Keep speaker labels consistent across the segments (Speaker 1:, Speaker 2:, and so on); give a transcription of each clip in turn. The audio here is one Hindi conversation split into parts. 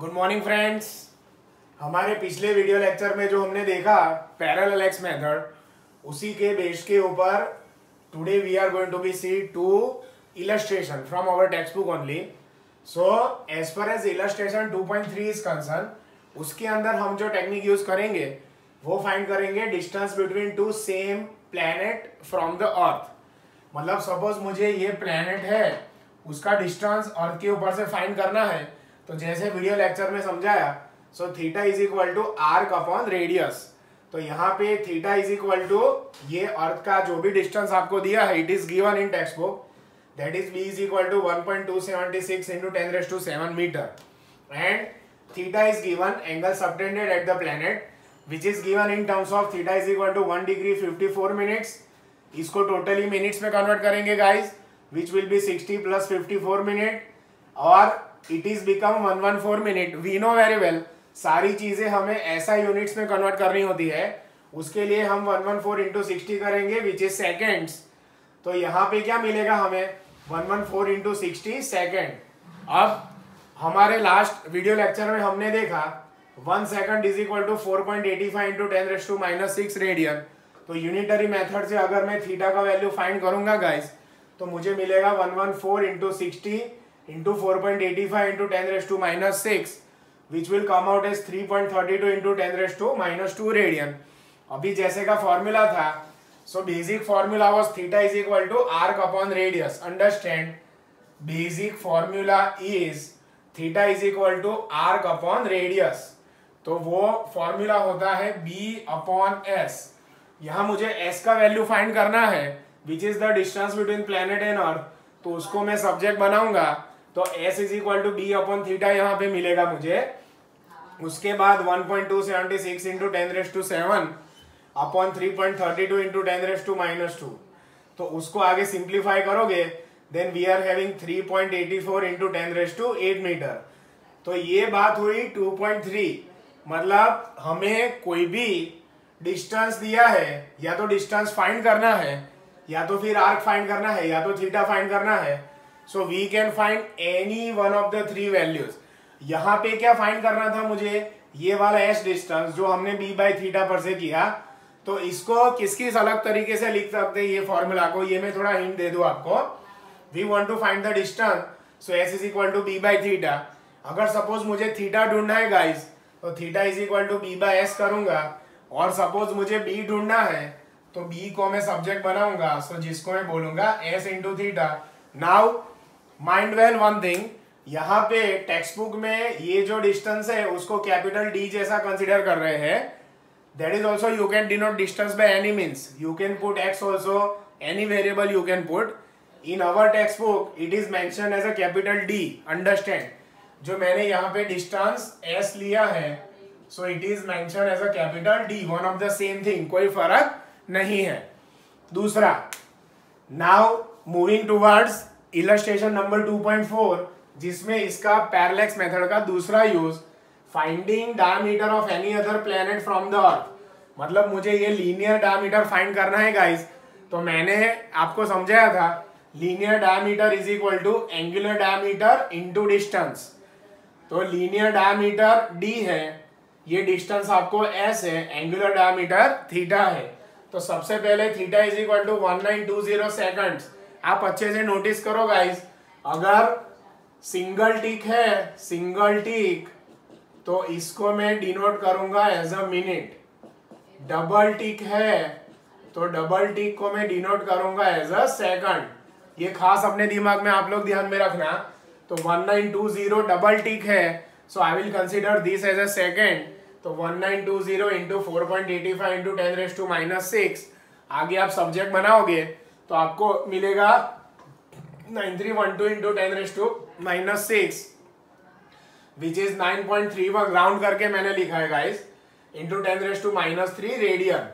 Speaker 1: गुड मॉर्निंग फ्रेंड्स हमारे पिछले वीडियो लेक्चर में जो हमने देखा पैरल एक्स मेथड उसी के बेस के ऊपर today we are going to be see two illustration from our text book only so as per as illustration 2.3 is concern उसके अंदर हम जो टेक्निक यूज़ करेंगे, वो फाइंड करेंगे distance between two same planet from the earth मतलब सपोज़ मुझे ये प्लैनेट है, उसका डिस्टेंस अर्थ के ऊपर से फाइंड करना है तो जैसे वीडियो लेक्चर में समझाया so theta is equal to arc upon radius तो यहाँ पे थीटा इज़ इक्वल टू ये अर्थ का जो भी डिस्टेंस आपको दिया है it is given in text book that is B is equal to one point two seventy six into ten raise to seven meter and theta is given angle subtended at the planet which is given in terms of theta is equal to one degree fifty four minutes इसको टोटली मिनट्स में कन्वर्ट करेंगे guys which will be sixty plus fifty four minute और it is become one one four minute we know very well सारी चीज़ें हमें ऐसा यूनिट्स में कन्वर्ट करनी होती है। उसके लिए हम one one four into sixty करेंगे विच इज़ सेकेंड्स तो यहाँ पे क्या मिलेगा हमें? One one four into sixty second अब हमारे लास्ट वीडियो लेक्चर में हमने देखा one second is equal to four point eighty five into ten raise to minus six radian तो यूनिटरी मेथड से अगर मैं थीटा का वैल्यू फाइंड करूँगा गाइस तो मुझे मिलेगा one one four into sixty into 4.85 into 10 raised to minus 6 which will come out as 3.32 into 10 raised to minus 2 radian. अभी जैसे का फॉर्मूला था so basic formula was theta is equal to arc upon radius understand basic formula is theta is equal to arc upon radius तो वो फॉर्मूला होता है बी अपॉन एस यहाँ मुझे एस का वैल्यू फाइंड करना है which is the distance between planet and earth तो उसको मैं सब्जेक्ट बनाऊँगा. तो S is equal to B upon theta यहाँ पे मिलेगा मुझे। उसके बाद 1.276 point two seventy six into ten raise to seven upon three point thirty two into ten raise to minus two तो उसको आगे सिंप्लीफाई करोगे then we are having three point eighty four into ten raise to eight meter तो ये बात हुई टू पॉइंट थ्री मतलब हमें कोई भी डिस्टेंस दिया है या तो डिस्टेंस फाइंड करना है या तो फिर आर्क फाइंड करना है या तो थीटा फाइंड करना है so we can find any one of the three values यहाँ पे क्या फाइंड करना था मुझे? ये वाला एस डिस्टेंस जो हमने बी बाई थीटा पर से किया तो इसको किस किस अलग तरीके से लिख सकते हैं ये फॉर्मूला को? ये मैं थोड़ा हिंट दे दू आपको। We want to find the distance so S is equal to B by theta अगर सपोज़ मुझे थीटा ढूंढना है गाइस तो theta is equal to B by S करूँगा। और सपोज़ मुझे बी ढूंढना है तो बी को मैं सब्जेक्ट बनाऊँगा। सो जिसको मैं बोलूँगा S into theta now mind well one thing यहाँ पे टेक्स्ट बुक में ये जो डिस्टेंस है, उसको कैपिटल डी जैसा कंसिडर कर रहे हैं। That is also you can denote distance by any means you can put X also any variable you can put in our text book it is mention as a capital D understand जो मैंने यहाँ पे डिस्टेंस एस लिया है so it is mention as a capital D one of the same thing कोई फ़र्क नहीं है। दूसरा now moving towards illustration number 2.4 जिसमें इसका पैरलेक्स मेथड का दूसरा use finding diameter of any other planet from the earth मतलब मुझे ये लीनियर डायमीटर फाइंड करना है गाइस तो मैंने आपको समझाया था linear diameter is equal to angular diameter into distance तो लीनियर डायमीटर डी है, ये डिस्टेंस आपको एस है एंगुलर डायमीटर थीटा है. तो सबसे पहले theta is equal to one nine two zero seconds आप अच्छे से नोटिस करो गाइस अगर सिंगल टिक है सिंगल टिक तो इसको मैं डिनोट करूँगा as a minute double tick है तो डबल टिक को मैं डिनोट करूँगा एज अ सेकंड ये खास अपने दिमाग में आप लोग ध्यान में रखना. तो 1920 डबल टिक है so I will consider this as a second तो 1920 into four point eighty five into ten raise to minus six आगे आप सब्जेक्ट बनाओगे तो आपको मिलेगा nine three one two into ten raise to minus six which is nine point three one round करके मैंने लिखा है guys into ten raise to minus three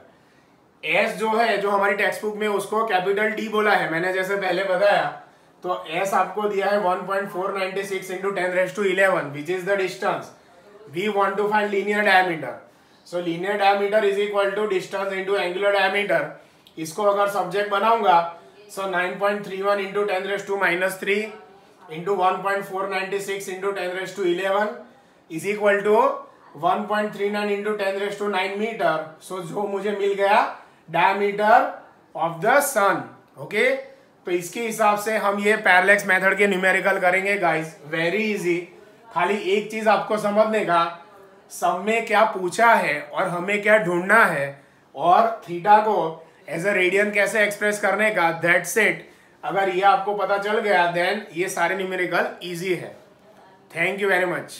Speaker 1: radians जो है, जो हमारी टेक्स्ट बुक में उसको कैपिटल डी बोला है, मैंने जैसे पहले बताया तो एस आपको दिया है 1.496 point four ninety six into ten raise to eleven which is the distance we want to find linear diameter so linear diameter is equal to distance into angular diameter इसको अगर सब्जेक्ट बनाऊँगा so nine point three one into ten raise to minus three into one point four ninety six into ten raise to eleven is equal to 1.39 point three nine into ten raise to nine meter so जो मुझे मिल गया diameter of the sun okay तो इसके हिसाब से हम ये पैरलेक्स मेथड के न्यूमेरिकल करेंगे गाइस वेरी इजी खाली एक चीज़ आपको समझने का, सब में क्या पूछा है और हमें क्या ढूंढना है और थीटा को एज अ रेडियन कैसे एक्सप्रेस करने का? दैट सेट अगर ये आपको पता चल गया देन ये सारे न्यूमेरिकल इजी है. Thank you very much